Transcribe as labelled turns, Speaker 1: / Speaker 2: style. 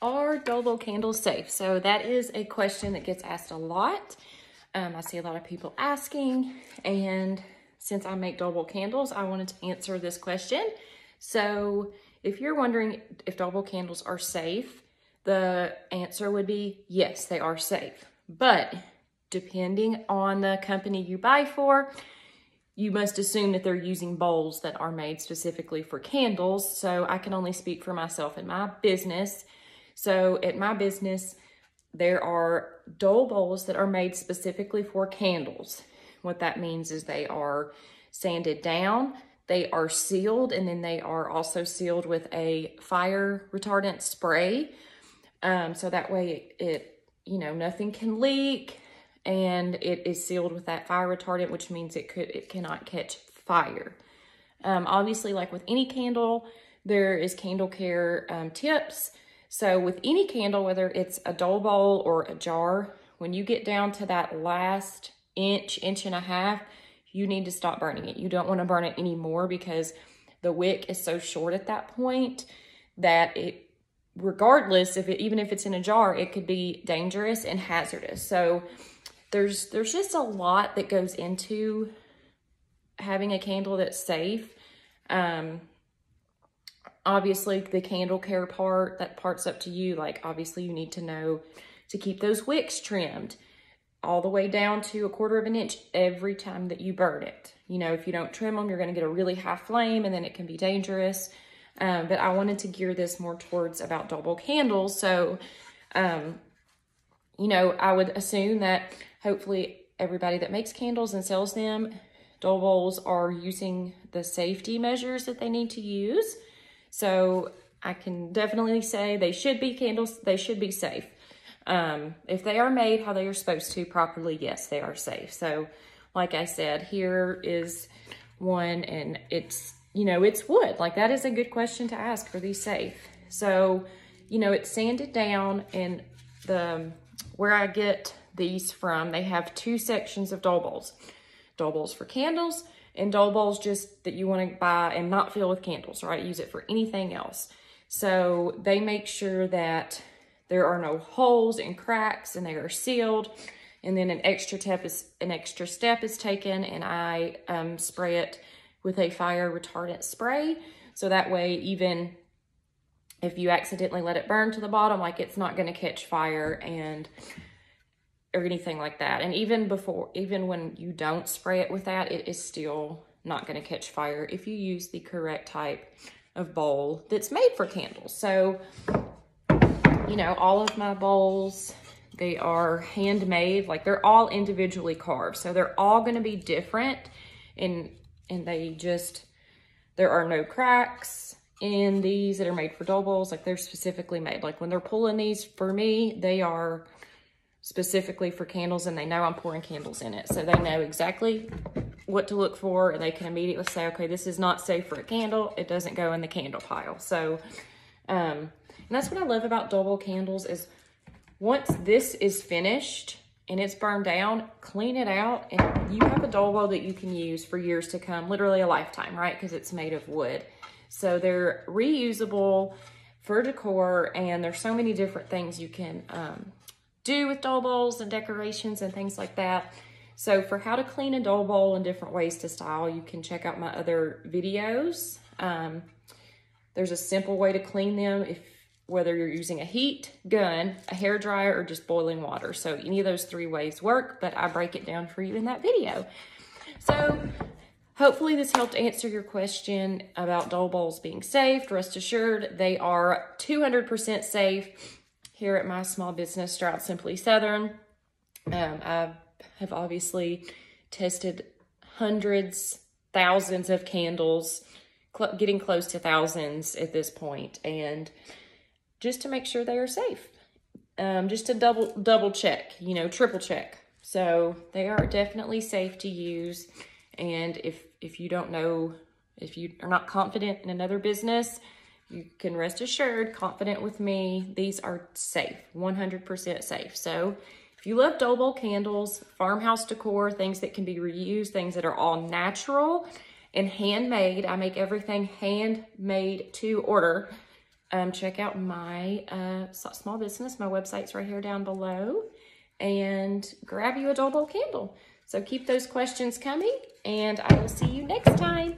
Speaker 1: Are dough bowl candles safe? So that is a question that gets asked a lot. Um, I see a lot of people asking, and since I make dough bowl candles, I wanted to answer this question. So if you're wondering if dough bowl candles are safe, the answer would be yes, they are safe. But depending on the company you buy for, you must assume that they're using bowls that are made specifically for candles. So I can only speak for myself and my business. So at my business, there are dough bowls that are made specifically for candles. What that means is they are sanded down, they are sealed, and then they are also sealed with a fire retardant spray. Um, so that way it, it, you know, nothing can leak and it is sealed with that fire retardant, which means it could, it cannot catch fire. Um, obviously, like with any candle, there is candle care um, tips. So with any candle, whether it's a dough bowl or a jar, when you get down to that last inch, inch and a half, you need to stop burning it. You don't want to burn it anymore because the wick is so short at that point that it, regardless if it, even if it's in a jar, it could be dangerous and hazardous. So there's, there's just a lot that goes into having a candle that's safe. Um, obviously the candle care part, that part's up to you. Like obviously you need to know to keep those wicks trimmed all the way down to a quarter of an inch every time that you burn it. You know, if you don't trim them, you're going to get a really high flame and then it can be dangerous. Um, but I wanted to gear this more towards about dough bowl candles. So, um, you know, I would assume that hopefully everybody that makes candles and sells them, dough bowls are using the safety measures that they need to use. So I can definitely say they should be candles, they should be safe. Um, if they are made how they are supposed to properly, yes, they are safe. So like I said, here is one and it's, you know, it's wood. Like that is a good question to ask for these safe. So, you know, it's sanded down and the, where I get these from, they have two sections of. dough bowls for candles and dough bowls just that you want to buy and not fill with candles, right? Use it for anything else. So they make sure that there are no holes and cracks and they are sealed. And then an extra step is an extra step is taken and I um, spray it with a fire retardant spray. So that way, even if you accidentally let it burn to the bottom, like it's not gonna catch fire and or anything like that. And even before, even when you don't spray it with that, it is still not gonna catch fire if you use the correct type of bowl that's made for candles. So you know, all of my bowls, they are handmade, like they're all individually carved. So they're all gonna be different and, and they just, there are no cracks in these that are made for dough bowls. Like they're specifically made. Like when they're pulling these for me, they are specifically for candles and they know I'm pouring candles in it. So they know exactly what to look for and they can immediately say, okay, this is not safe for a candle. It doesn't go in the candle pile. So, um, and that's what I love about dough bowl candles is once this is finished and it's burned down, clean it out and you have a dough bowl that you can use for years to come, literally a lifetime, right? Because it's made of wood. So they're reusable for decor and there's so many different things you can um, do with dough bowls and decorations and things like that. So for how to clean a dough bowl and different ways to style, you can check out my other videos. Um, there's a simple way to clean them if whether you're using a heat gun, a hair dryer, or just boiling water. So any of those three ways work, but I break it down for you in that video. So hopefully this helped answer your question about dough bowls being safe. Rest assured, they are 200% safe here at my small business, Stroud Simply Southern. Um, I have obviously tested hundreds, thousands of candles, cl getting close to thousands at this point, and just to make sure they are safe. Um, just to double double check, you know, triple check. So they are definitely safe to use. And if if you don't know, if you are not confident in another business, you can rest assured, confident with me, these are safe, 100% safe. So if you love dough bowl candles, farmhouse decor, things that can be reused, things that are all natural and handmade, I make everything handmade to order um, check out my uh, small business. My website's right here down below. And grab you a dough bowl candle. So keep those questions coming, and I will see you next time.